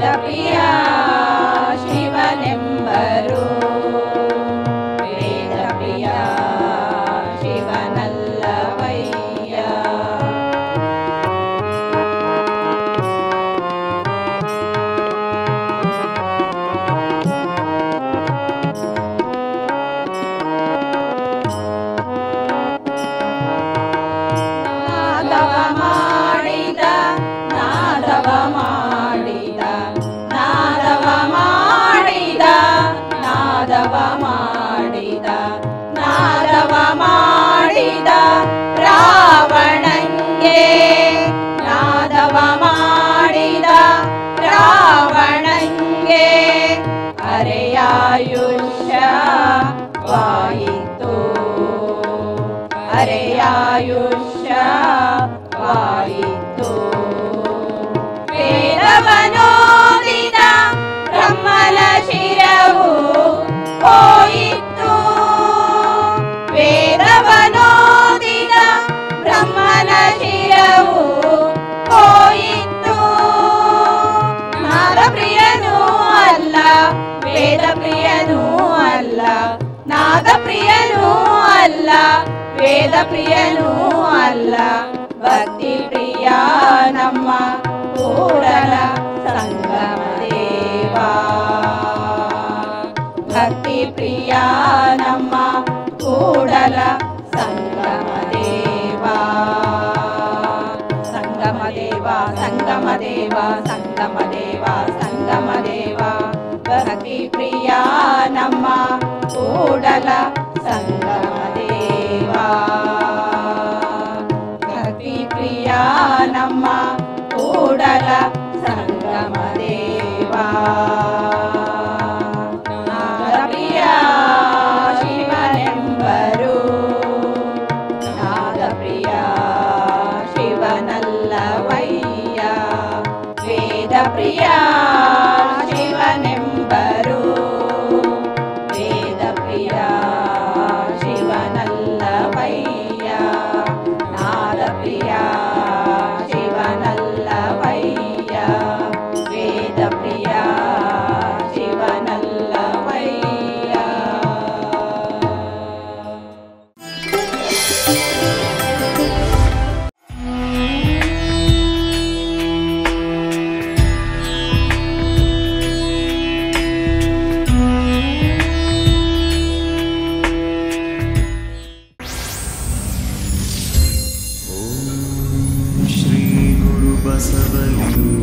the Pia. धवमाणिना रावणङ्गे ಮಾಡಿದ ರಾವಣಂಗೆ ಅರೆಯಾಯುಷ್ಯ ವಾಯಿತು ಅರೆಯಾಯುಷ್ಯ ವಾಯಿತು वेदप्रियनु नागप्रियनुदप्रियनू अल्ला प्रतिप्रिया नूडलामदेवा प्रतिप्रिया नूडल सङ्गमदेवा सङ्गमदेवा सङ्गमदेवा सङ्गमदेवा सङ्गमदेवा ಸರಸ್ವತಿ ಪ್ರಿಯ ನಮ್ಮ ಕೂಡಲ ಸಂಗಮ ದೇವಾ ಭಕ್ತಿ ಪ್ರಿಯ ನಮ್ಮ ಕೂಡಲ ಸಂಗಮ ದೇವಾ ಪ್ರಿಯಾ answer the you.